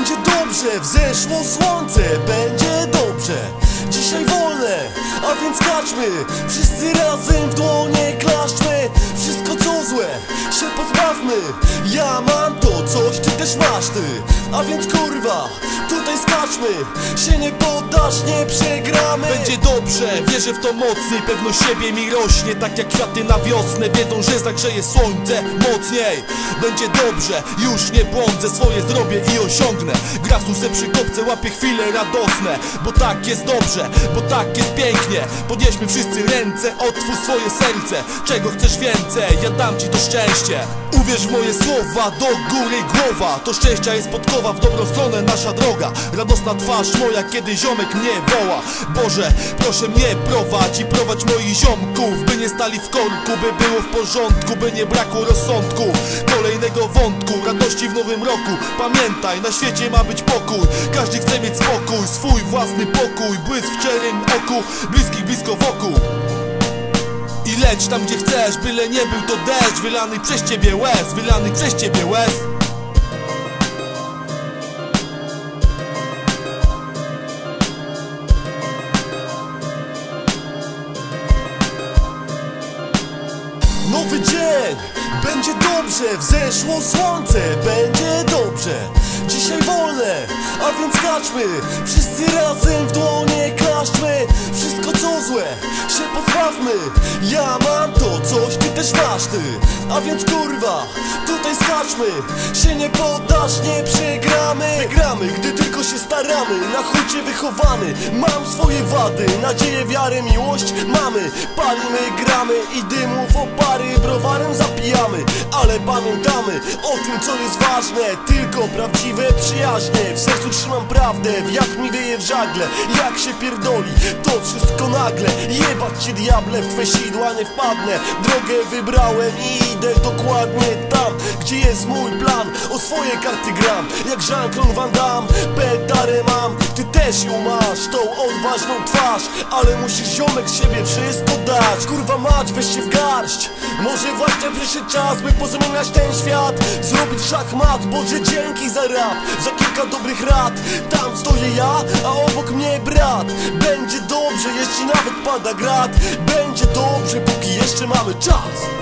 Będzie dobrze, wzeszło słońce, będzie dobrze. Dzisiaj wolne, a więc kaczmy Wszyscy razem w dłonie klaszczmy. Wszystko co złe, się pozbawmy Ja mam to coś, ty też masz ty A więc kurwa, tutaj skaczmy. Się nie poddasz, nie przegramy. Będzie dobrze, wierzę w to mocniej Pewność siebie mi rośnie, tak jak kwiaty na wiosnę. Wiedzą, że zagrzeje słońce mocniej. Będzie dobrze, już nie błądzę. Swoje zrobię i osiągnę. Grasu se przy kopce, łapię chwile radosne. Bo tak jest dobrze, bo tak jest pięknie. Podnieśmy wszyscy ręce, otwórz swoje serce. Czego chcesz więcej, ja dam ci to szczęście. Uwierz w moje słowa, do góry głowa. To szczęścia jest w dobrą stronę nasza droga. Radosna twarz moja, kiedy ziomek mnie woła. Boże, proszę mnie prowadź i prowadź moich ziomków By nie stali w korku, by było w porządku By nie brakło rozsądku. Kolejnego wątku, radości w nowym roku. Pamiętaj, na świecie ma być pokój. Każdy chce mieć spokój, swój własny pokój. Błysk w czernym oku, bliskich blisko wokół. I leć tam gdzie chcesz, byle nie był to deszcz. Wylany przez ciebie łez, wylany przez ciebie łez będzie dobrze, wzeszło słońce, będzie dobrze. Dzisiaj wolne, a więc kaczmy Wszyscy razem w dłonie klaszczmy. Wszystko co złe, się pozbawmy. Ja mam to coś, ty też masz ty. A więc kurwa, tutaj skaczmy. Się nie poddasz, nie przegramy staramy Na chucie wychowany, mam swoje wady Nadzieję, wiarę, miłość mamy. Palimy, gramy i dymów opary Browarem zapijamy, ale pamiętamy O tym co jest ważne, tylko prawdziwe przyjaźnie. W sercu trzymam prawdę, jak mi wieje w żagle. Jak się pierdoli, to wszystko nagle. Jebać cię diable, w twe sidła nie wpadnę. Drogę wybrałem i idę dokładnie tam Gdzie jest mój plan, o swoje karty gram. Jak Jean-Claude Van Damme, petarę mam. Ty też ją masz, tą odważną twarz. Ale musisz ziomek siebie wszystko dać. Kurwa mać, weź się w garść. Może właśnie przyszedł czas, by pozamieniać ten świat. Zrobić szachmat, Boże dzięki za rap. Za kilka dobrych rad. Tam stoję ja, a obok mnie brat. Będzie dobrze, jeśli nawet pada grad. Będzie dobrze, póki jeszcze mamy czas